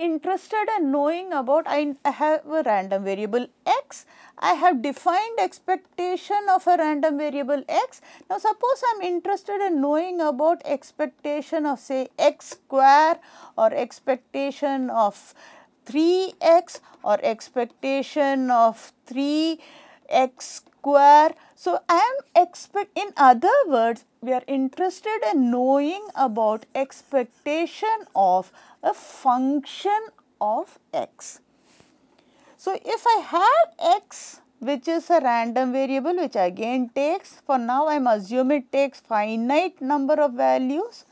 Interested in knowing about I, I have a random variable x, I have defined expectation of a random variable x. Now, suppose I am interested in knowing about expectation of say x square or expectation of 3x or expectation of 3x square. So, I am expect in other words we are interested in knowing about expectation of a function of x. So, if I have x which is a random variable which again takes for now I am assuming it takes finite number of values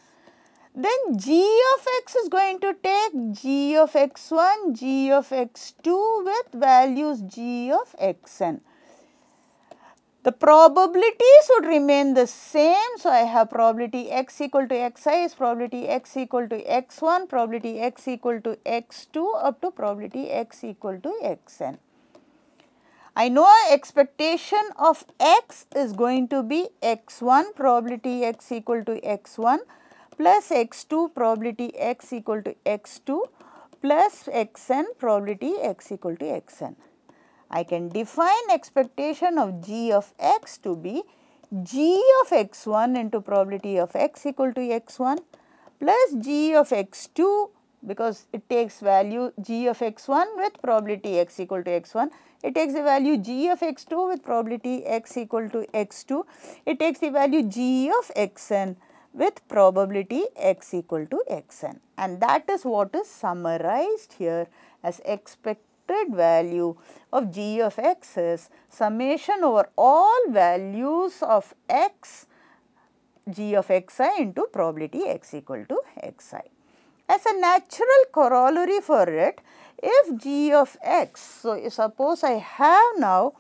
then g of x is going to take g of x1, g of x2 with values g of xn. The probabilities would remain the same. So, I have probability x equal to xi is probability x equal to x1, probability x equal to x2 up to probability x equal to xn. I know expectation of x is going to be x1 probability x equal to x1 plus x2 probability x equal to x2 plus xn probability x equal to xn. I can define expectation of g of x to be g of x1 into probability of x equal to x1 plus g of x2 because it takes value g of x1 with probability x equal to x1. It takes the value g of x2 with probability x equal to x2. It takes the value g of xn with probability x equal to xn and that is what is summarized here as expect value of g of x is summation over all values of x g of xi into probability x equal to xi. As a natural corollary for it, if g of x, so suppose I have now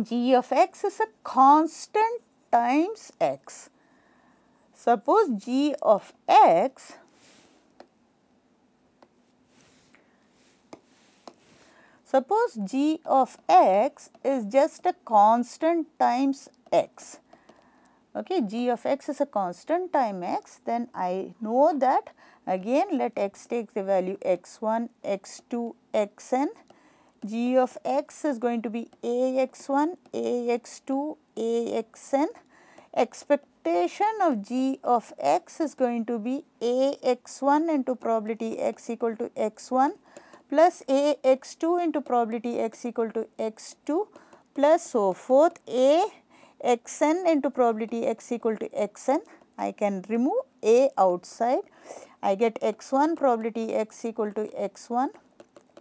g of x is a constant times x. Suppose g of x Suppose g of x is just a constant times x. Okay, g of x is a constant time x, then I know that again let x take the value x1, x2, xn. g of x is going to be ax1, ax2, axn. Expectation of g of x is going to be ax1 into probability x equal to x1 plus a x 2 into probability x equal to x 2 plus so forth a x n into probability x equal to x n. I can remove a outside. I get x 1 probability x equal to x 1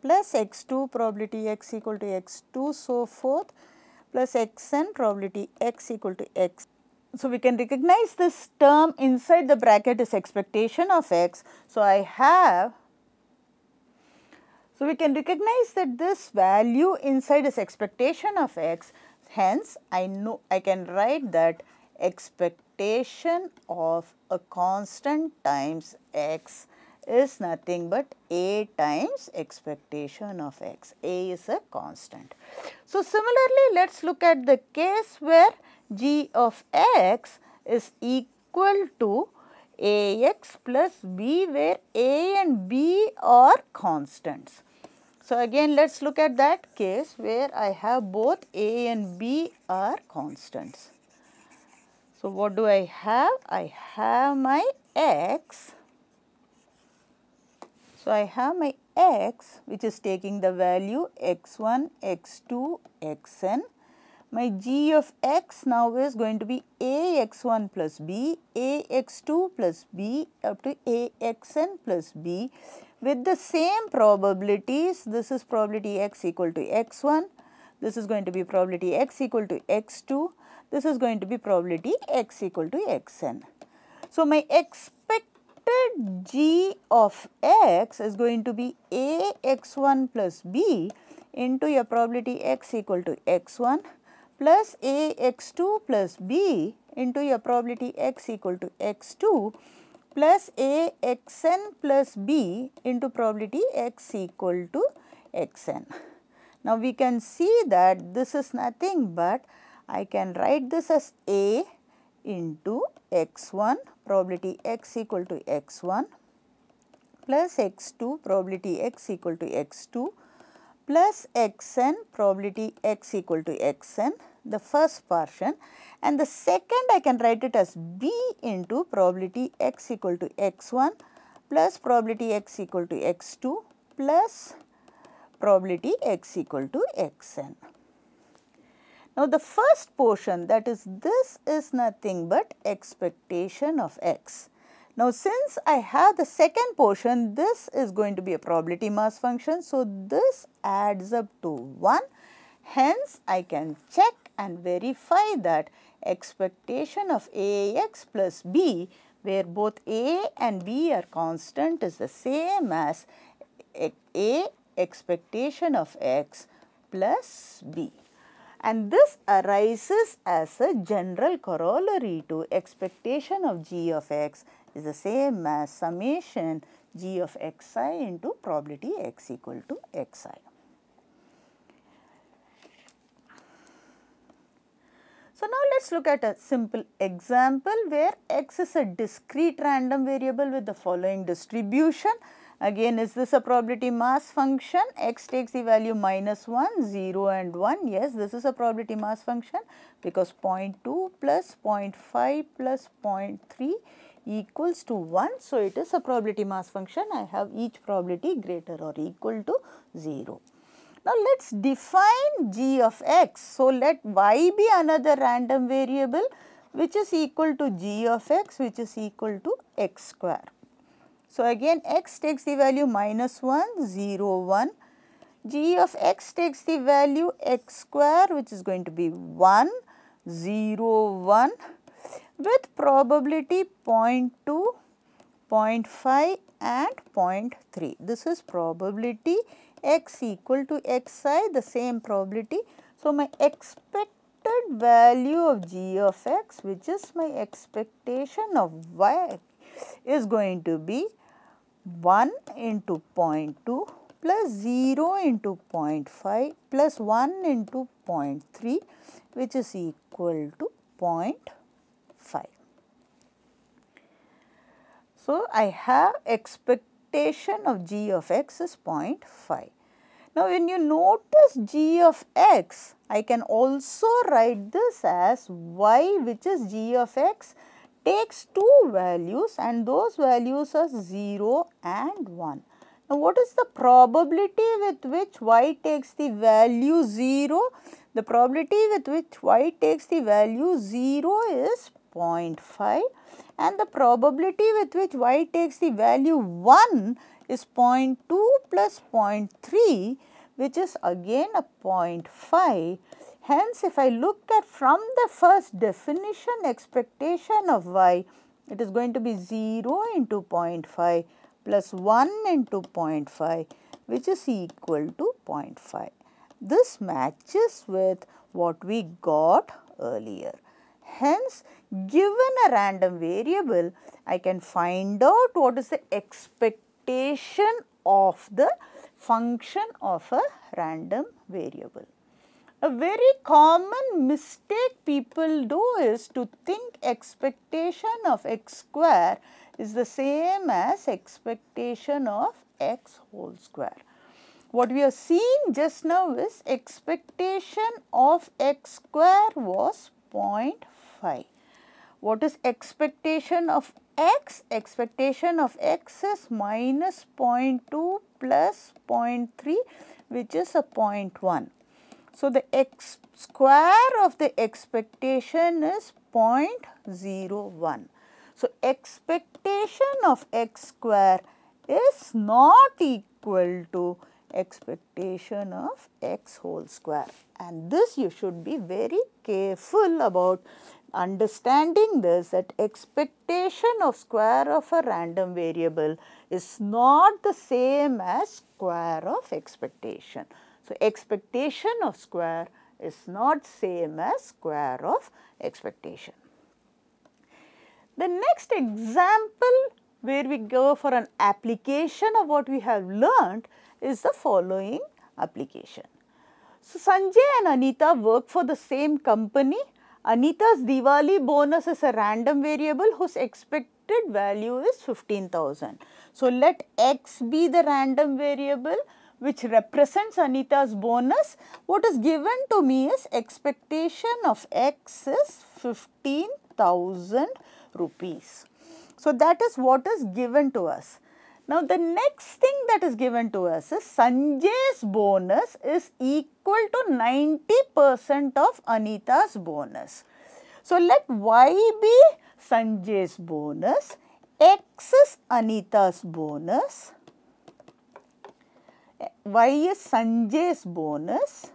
plus x 2 probability x equal to x 2 so forth plus x n probability x equal to x. So, we can recognize this term inside the bracket is expectation of x. So, I have so, we can recognize that this value inside is expectation of x hence I know I can write that expectation of a constant times x is nothing but a times expectation of x, a is a constant. So, similarly let us look at the case where g of x is equal to ax plus b where a and b are constants. So, again let us look at that case where I have both a and b are constants. So, what do I have? I have my x. So, I have my x which is taking the value x1, x2, xn. My g of x now is going to be ax1 plus b, ax2 plus b up to axn plus b with the same probabilities, this is probability x equal to x1, this is going to be probability x equal to x2, this is going to be probability x equal to xn. So, my expected g of x is going to be a x1 plus b into your probability x equal to x1 plus a x2 plus b into your probability x equal to x2 plus a x n plus b into probability x equal to x n. Now, we can see that this is nothing but I can write this as a into x 1 probability x equal to x 1 plus x2 probability x equal to x2 plus xn probability x equal to xn the first portion and the second I can write it as b into probability x equal to x1 plus probability x equal to x2 plus probability x equal to xn. Now, the first portion that is this is nothing but expectation of x. Now, since I have the second portion, this is going to be a probability mass function. So, this adds up to 1. Hence, I can check and verify that expectation of Ax plus B where both A and B are constant is the same as A expectation of x plus B and this arises as a general corollary to expectation of g of x is the same as summation g of xi into probability x equal to xi. So, now let us look at a simple example where x is a discrete random variable with the following distribution Again, is this a probability mass function? x takes the value minus 1, 0 and 1. Yes, this is a probability mass function because 0.2 plus 0.5 plus 0.3 equals to 1. So, it is a probability mass function. I have each probability greater or equal to 0. Now, let us define g of x. So, let y be another random variable which is equal to g of x which is equal to x square. So, again x takes the value minus 1, 0, 1. g of x takes the value x square which is going to be 1, 0, 1 with probability 0 0.2, 0.5 and 0.3. This is probability x equal to xi the same probability. So, my expected value of g of x which is my expectation of y is going to be 1 into 0.2 plus 0 into 0.5 plus 1 into 0.3 which is equal to 0.5. So, I have expectation of g of x is 0.5. Now, when you notice g of x, I can also write this as y which is g of x takes two values and those values are 0 and 1. Now, what is the probability with which y takes the value 0? The probability with which y takes the value 0 is 0.5 and the probability with which y takes the value 1 is 0.2 plus 0.3 which is again a 0.5 Hence, if I look at from the first definition expectation of y, it is going to be 0 into 0.5 plus 1 into 0.5 which is equal to 0.5. This matches with what we got earlier. Hence, given a random variable, I can find out what is the expectation of the function of a random variable. A very common mistake people do is to think expectation of x square is the same as expectation of x whole square. What we have seen just now is expectation of x square was 0.5. What is expectation of x? Expectation of x is minus 0.2 plus 0.3 which is a 0.1. So, the x square of the expectation is 0.01. So, expectation of x square is not equal to expectation of x whole square and this you should be very careful about understanding this that expectation of square of a random variable is not the same as square of expectation. So, expectation of square is not same as square of expectation. The next example where we go for an application of what we have learned is the following application. So, Sanjay and Anita work for the same company. Anita's Diwali bonus is a random variable whose expected value is 15,000. So, let x be the random variable which represents Anita's bonus. What is given to me is expectation of x is 15,000 rupees. So, that is what is given to us. Now, the next thing that is given to us is Sanjay's bonus is equal to 90 percent of Anita's bonus. So, let y be Sanjay's bonus, x is Anita's bonus, y is Sanjay's bonus.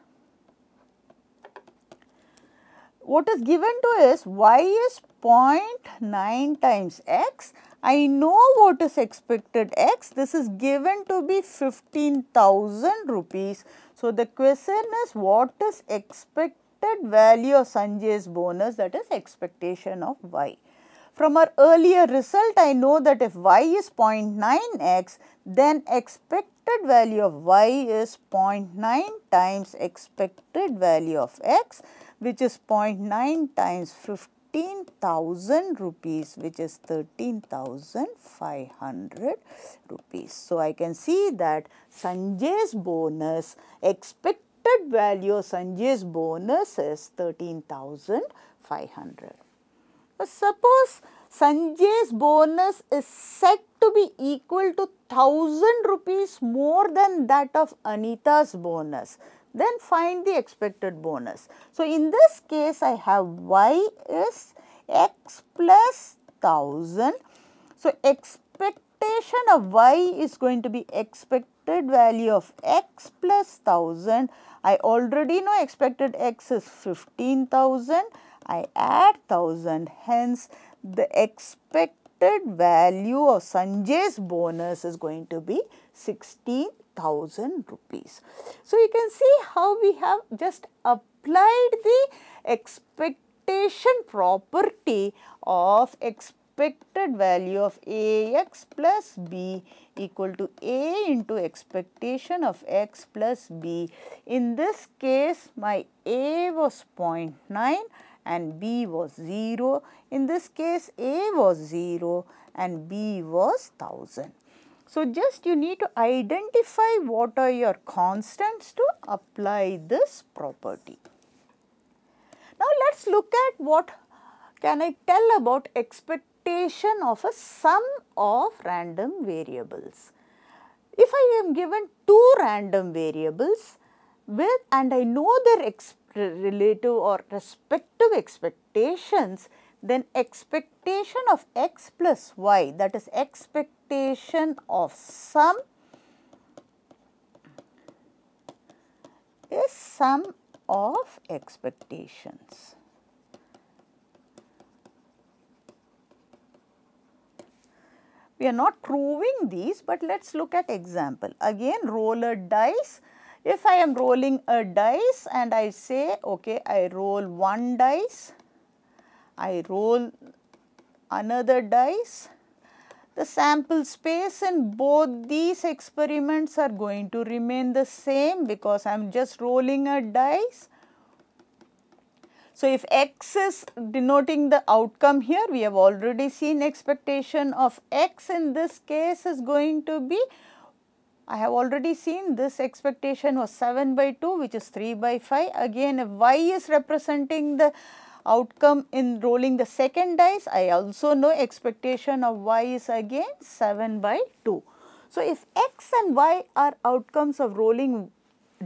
What is given to us y is 0.9 times x I know what is expected x. This is given to be 15,000 rupees. So, the question is what is expected value of Sanjay's bonus that is expectation of y. From our earlier result I know that if y is 0.9x then expected value of y is 0.9 times expected value of x which is 0.9 times 15 13,000 rupees which is 13,500 rupees. So, I can see that Sanjay's bonus expected value of Sanjay's bonus is 13,500. Suppose Sanjay's bonus is said to be equal to 1000 rupees more than that of Anita's bonus then find the expected bonus. So, in this case I have y is x plus 1000. So, expectation of y is going to be expected value of x plus 1000. I already know expected x is 15,000. I add 1000 hence the expected value of Sanjay's bonus is going to be 16 thousand rupees. So, you can see how we have just applied the expectation property of expected value of Ax plus B equal to A into expectation of x plus B. In this case, my A was 0.9 and B was 0. In this case, A was 0 and B was 1000. So, just you need to identify what are your constants to apply this property. Now, let us look at what can I tell about expectation of a sum of random variables. If I am given two random variables with and I know their relative or respective expectations, then expectation of x plus y that is expectation of sum is sum of expectations. We are not proving these, but let us look at example. Again roller dice. If I am rolling a dice and I say, okay, I roll one dice, I roll another dice. The sample space in both these experiments are going to remain the same because I am just rolling a dice. So, if x is denoting the outcome here, we have already seen expectation of x in this case is going to be, I have already seen this expectation was 7 by 2 which is 3 by 5. Again, if y is representing the outcome in rolling the second dice, I also know expectation of y is again 7 by 2. So, if x and y are outcomes of rolling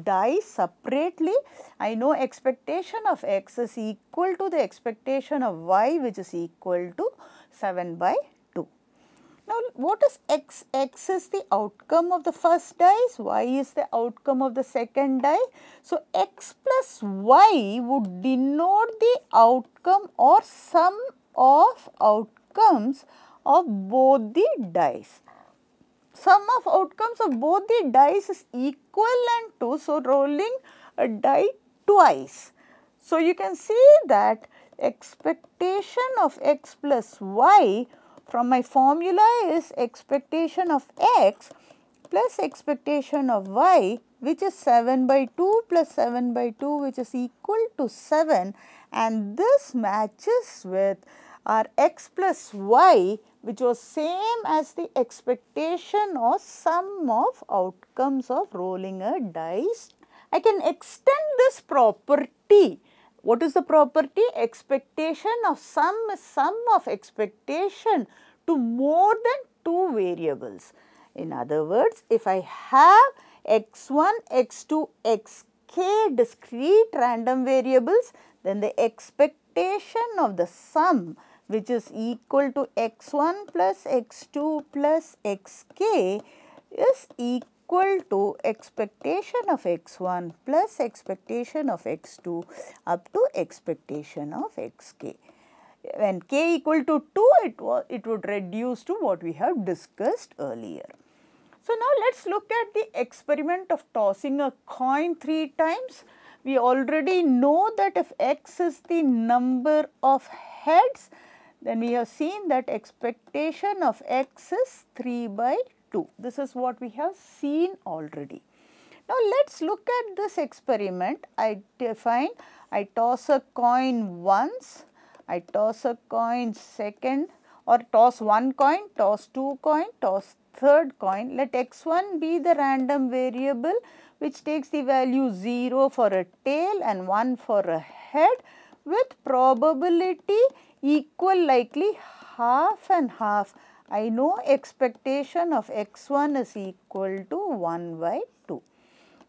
dice separately, I know expectation of x is equal to the expectation of y which is equal to 7 by now, what is x? x is the outcome of the first dice, y is the outcome of the second die. So, x plus y would denote the outcome or sum of outcomes of both the dice. Sum of outcomes of both the dice is equivalent to, so rolling a die twice. So, you can see that expectation of x plus y from my formula is expectation of x plus expectation of y which is 7 by 2 plus 7 by 2 which is equal to 7 and this matches with our x plus y which was same as the expectation or sum of outcomes of rolling a dice. I can extend this property. What is the property? Expectation of sum sum of expectation to more than two variables. In other words, if I have x1, x2, xk discrete random variables, then the expectation of the sum which is equal to x1 plus x2 plus xk is equal to expectation of x1 plus expectation of x2 up to expectation of xk. When k equal to 2, it, it would reduce to what we have discussed earlier. So, now let us look at the experiment of tossing a coin 3 times. We already know that if x is the number of heads, then we have seen that expectation of x is 3 by 2. This is what we have seen already. Now, let us look at this experiment. I define, I toss a coin once, I toss a coin second or toss one coin, toss two coin, toss third coin. Let x1 be the random variable which takes the value 0 for a tail and 1 for a head with probability equal likely half and half. I know expectation of x1 is equal to 1 by 2.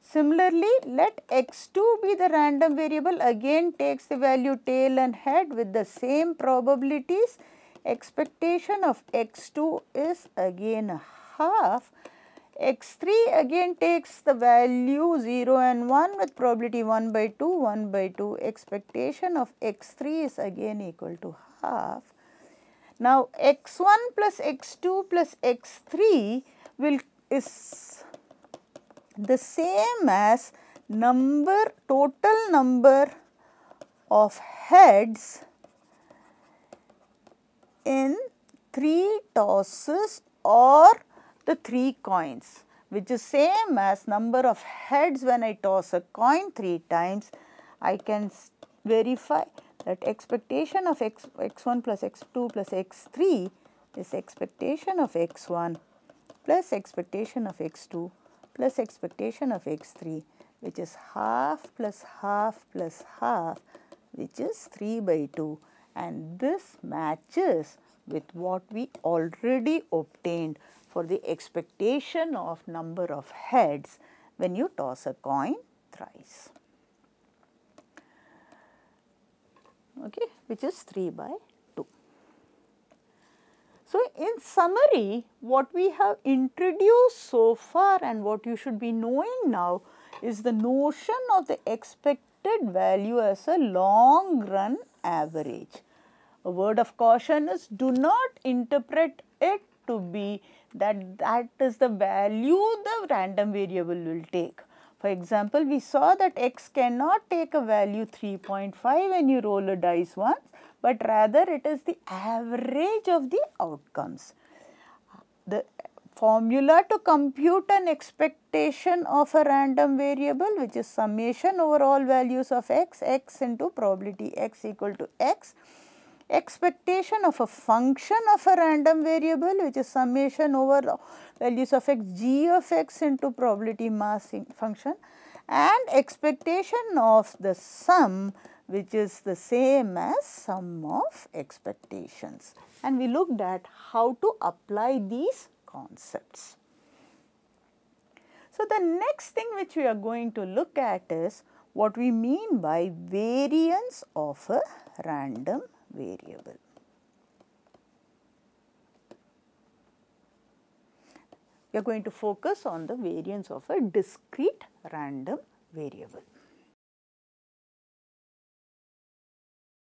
Similarly, let x2 be the random variable again takes the value tail and head with the same probabilities. Expectation of x2 is again half x3 again takes the value 0 and 1 with probability 1 by 2, 1 by 2. Expectation of x3 is again equal to half. Now, x1 plus x2 plus x3 will is the same as number total number of heads in 3 tosses or the 3 coins which is same as number of heads when I toss a coin 3 times, I can verify that expectation of x, x1 plus x2 plus x3 is expectation of x1 plus expectation of x2 plus expectation of x3 which is half plus half plus half which is 3 by 2 and this matches with what we already obtained for the expectation of number of heads when you toss a coin thrice. Okay, which is 3 by 2. So, in summary what we have introduced so far and what you should be knowing now is the notion of the expected value as a long run average. A word of caution is do not interpret it to be that that is the value the random variable will take. For example, we saw that x cannot take a value 3.5 when you roll a dice once, but rather it is the average of the outcomes. The formula to compute an expectation of a random variable which is summation over all values of x, x into probability x equal to x expectation of a function of a random variable which is summation over values of x g of x into probability mass function and expectation of the sum which is the same as sum of expectations. And we looked at how to apply these concepts. So, the next thing which we are going to look at is what we mean by variance of a random variable. We are going to focus on the variance of a discrete random variable.